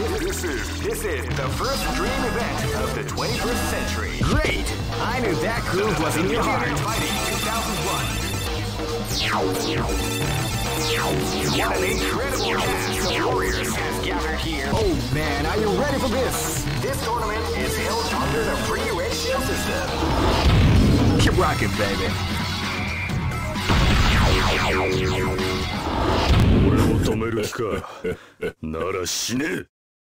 This is this is the first dream event of the 21st century. Great! I knew that groove was in your heart. Fighting 2001. What an incredible cast of warriors has gathered here. Oh man, are you ready for this? This tournament is held under the free ratio system. Keep rocking, baby. Well, 止める気かなら死ね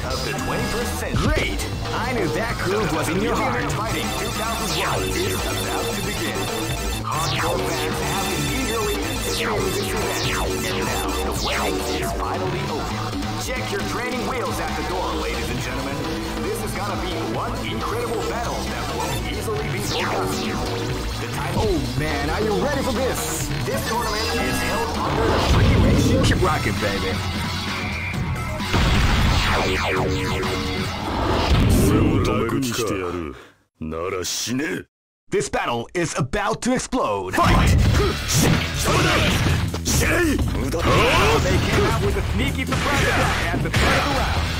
of the 21st century. Great! I knew that groove was in your heart. Fighting 2001 is about to begin. Hardcore fans have been eagerly anticipating this event, and now the waiting is finally over. Check your training wheels at the door, ladies and gentlemen. This is gonna be one incredible battle that won't easily be forgotten. Oh man, are you ready for this? this tournament is held under the free ratio. Keep rocking, baby. This battle is about to explode. Fight! They came out with a sneaky surprise at the start of round.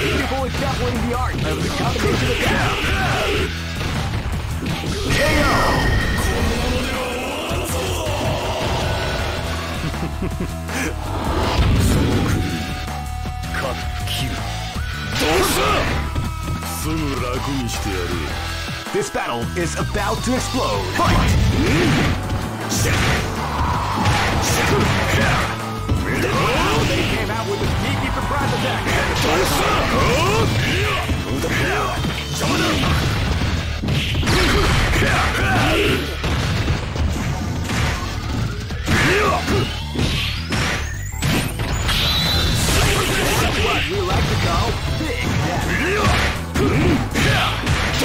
Beautiful is definitely the art of the combination attack. 切 This battle is about to explode. Fight! They came out with a sneaky surprise attack. We like to call Big Daddy.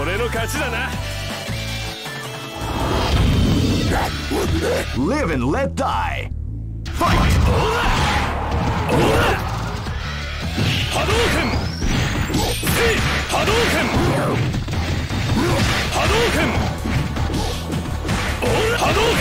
俺の勝ちだな Live and let die. Fight! 波動拳波動拳波動拳波動拳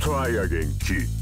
Try again, kid.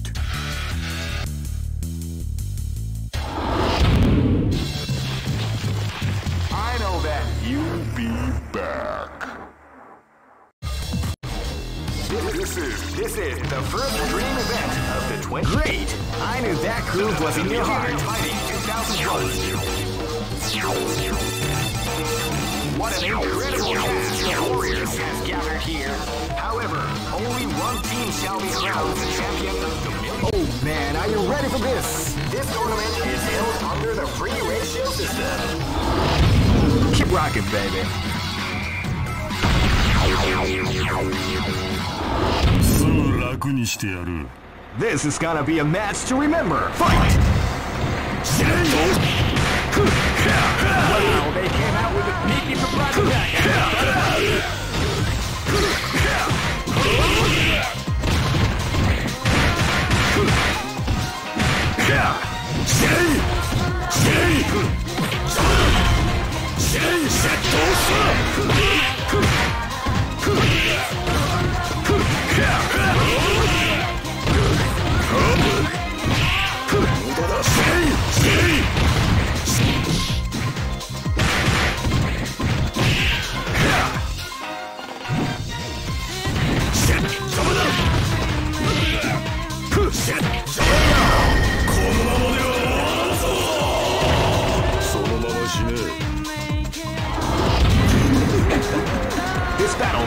Baby. すぐ楽にしてやる This is gonna be a match to remember. Fight! Wow, they came out with a sneaky surprise attack. 全射通す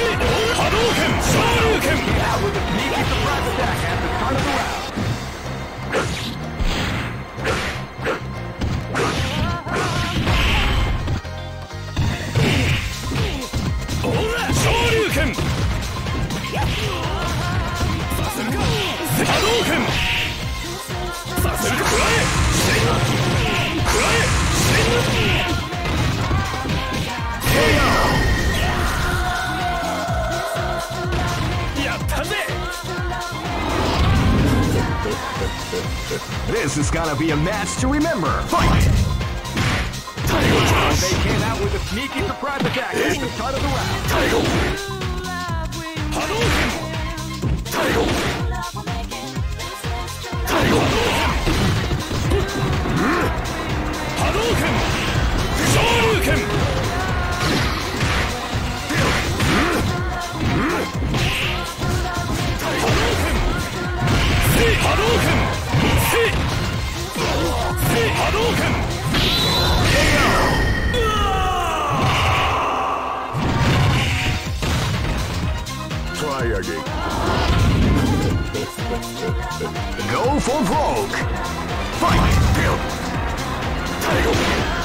波動拳 This is gonna be a match to remember. Fight! Tiger Toss! They came out with a sneaky surprise attack at the start of the round. Tiger! Huddle! Tiger! Tiger! Hadouken! Shoryuken! Hadouken! Hadouken! Try again. Go for broke. Fight! Wow,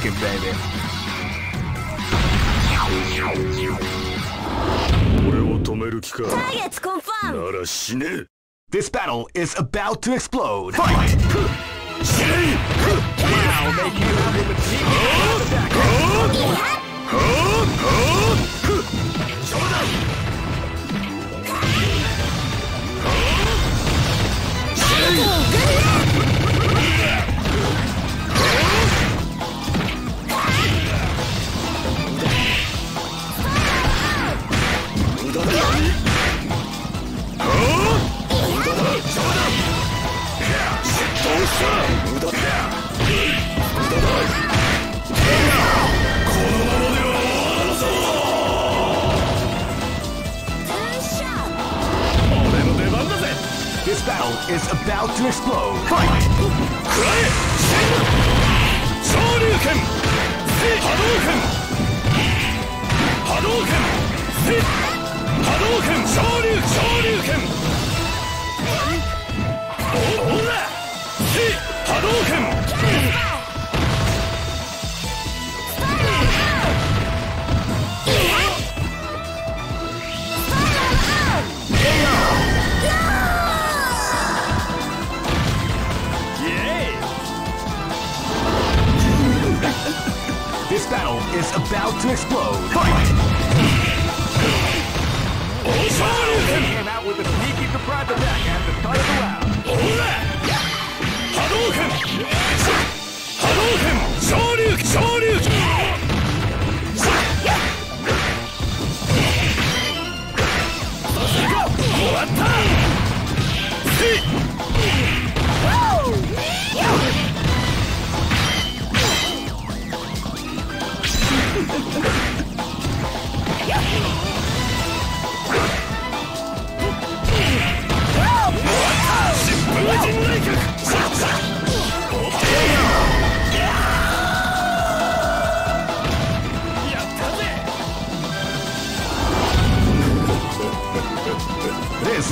rocking, baby. 俺を止める気か Targets confirmed! なら死ね This battle is about to explode. Fight! 死ね Wow, they came out with a sneaky surprise attack. 俺の This battle is about to explode. Fight! 食らえ昇竜拳せ 波動拳昇竜昇竜拳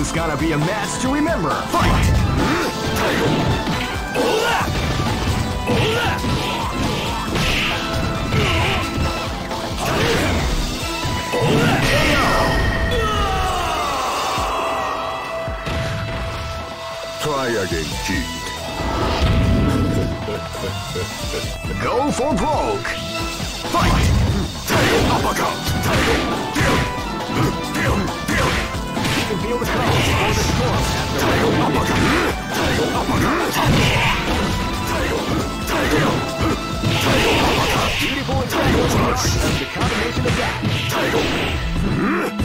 is gonna be a match to remember. Fight! Try again, cheat. Go for broke. Fight! Tiger Uppercut! Tail Title!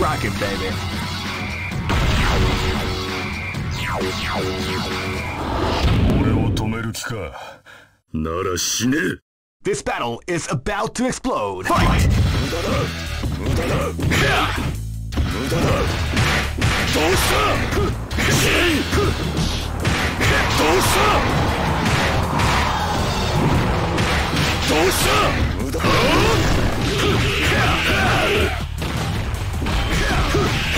rocking, baby. This battle is about to explode. Fight!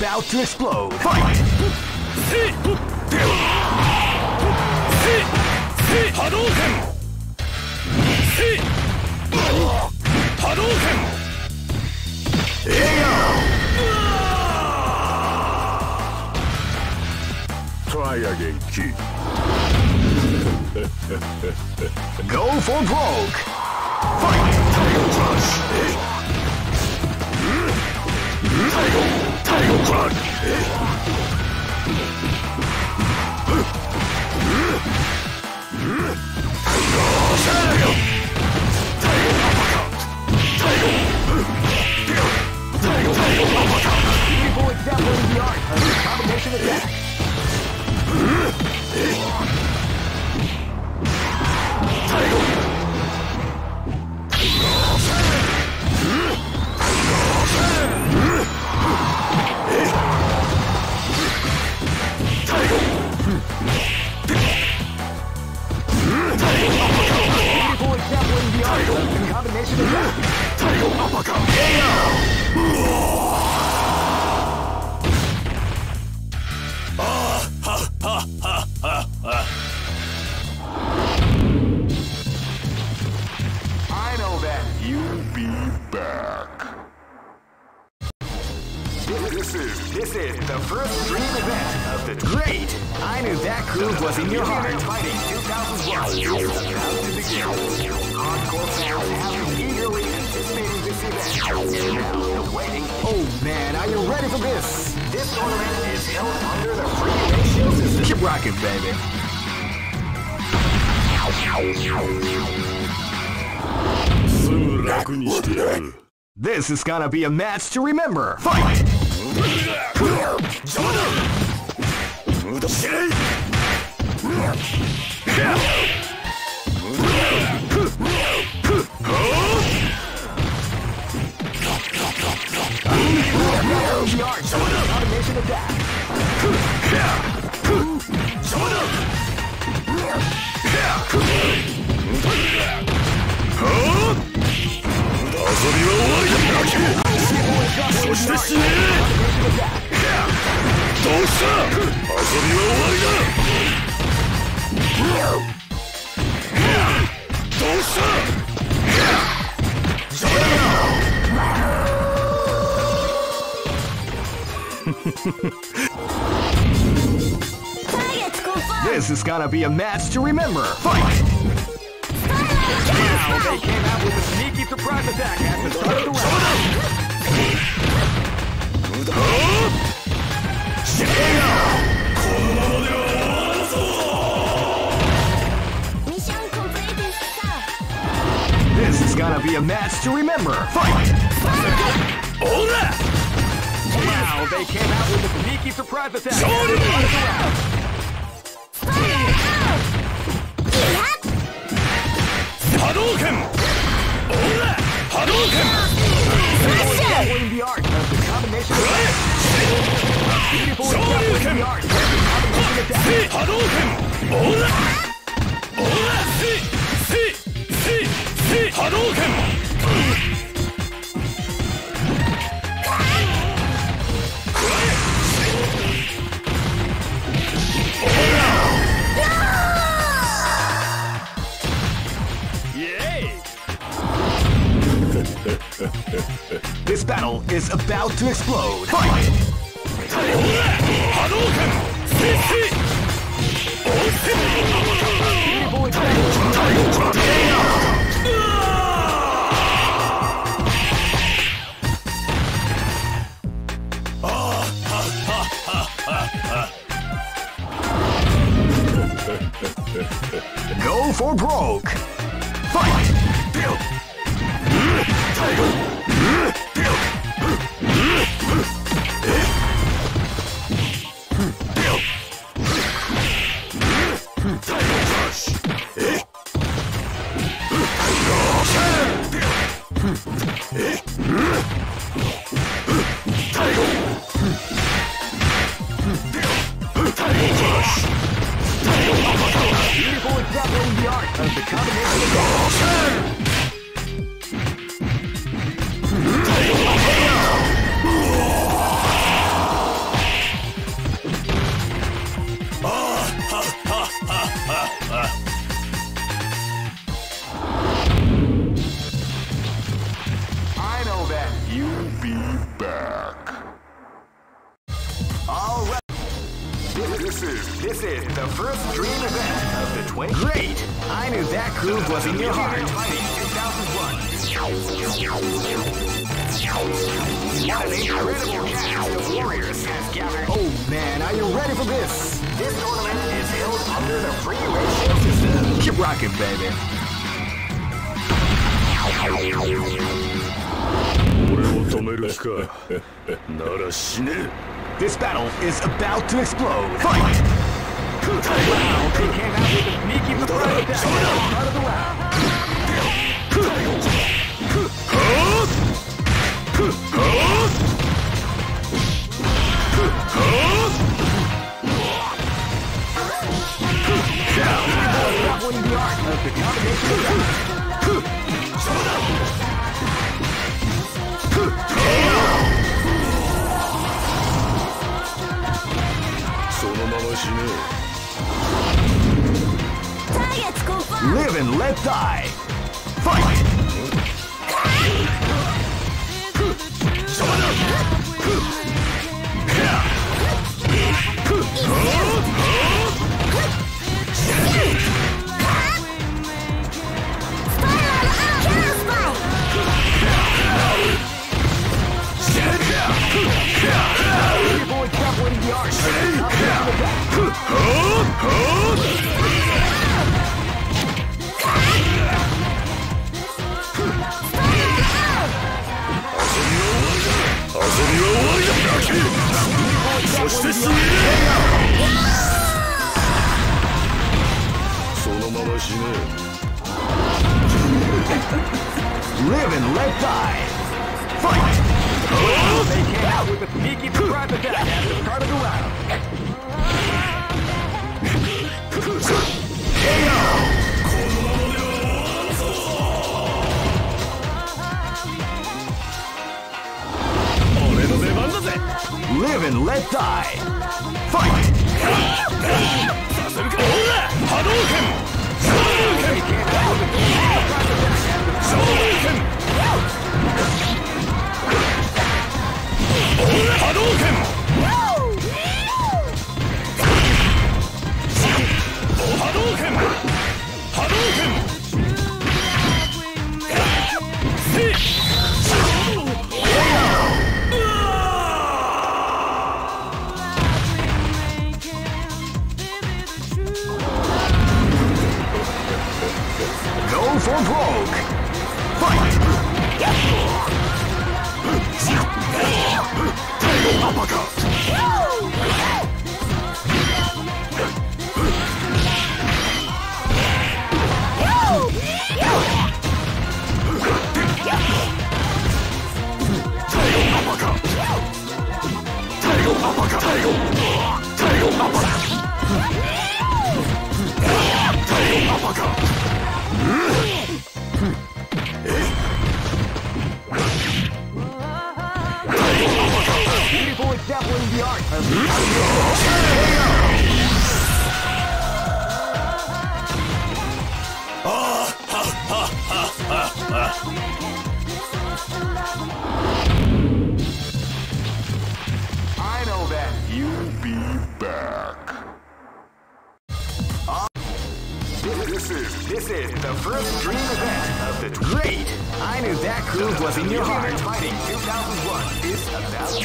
about to explode. Fight! Hadouken! Hadouken! Try again, kid. Go for broke! Fight! Tiger Crush! 最後 exemplary of the art of the provocation of death. I know that you'll be back. This is this is the first dream event of the great. I knew that groove was in your heart. Fighting 2001 is about to begin. Oh man, are you ready for this? This tournament is held under the free. Keep rocking, baby. This is gonna be a match to remember. Fight! Fight. どうした this is gonna be a match to remember. Fight! Now they came out with a sneaky surprise attack at the start of the round. This is gonna be a match to remember. Fight! Hola! ーラ Now they came out with a sneaky surprise attack. 勝利 Fire out! 波動拳オーラ波動拳 Following the art of the combination attack. Beautiful 昇竜 example to explode. Fight! Go for broke! Fight! Build! This, this is this is the first dream event of the 20. Great! I knew that groove was in your heart. Fighting 2001. What an incredible cast of warriors has gathered. Oh man, are you ready for this? This tournament is held under the free ratio system. Keep rocking, baby. 俺を止める気かなら死ね This battle is about to explode. Fight! Wow, they came out with a sneaky surprise attack start of the round. Doubling はしねえ Live and let die! Fight! くっそして死ねそのまま死ね Live and let die! Fight! Oh! They came out with a sneaky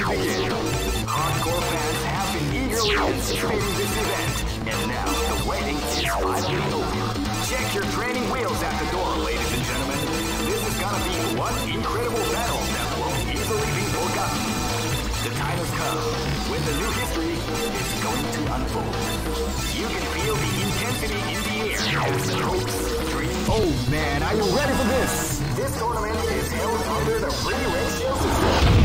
begin. Hardcore fans have been eagerly anticipating this event, and now the waiting is finally over. Check your training wheels at the door, ladies and gentlemen. This is gonna be one incredible battle that won't easily be forgotten. The time has come when the new history is going to unfold. You can feel the intensity in the air as the hopes, dreams. Oh man, are you ready for this? This tournament is held under the free ratio system.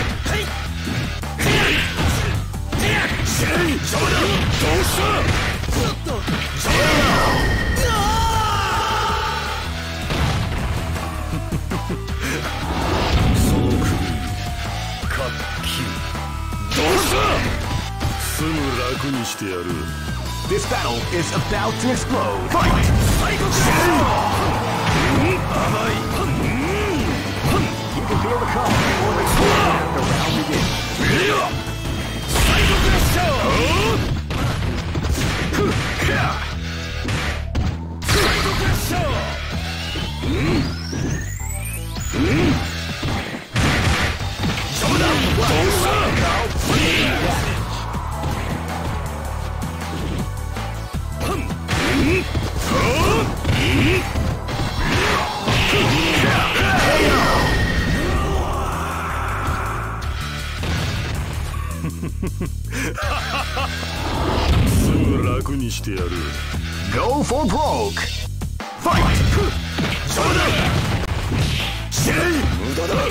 This battle is about to explode. Fight! You can feel the calm before the すぐ楽にしてやる Go for broke!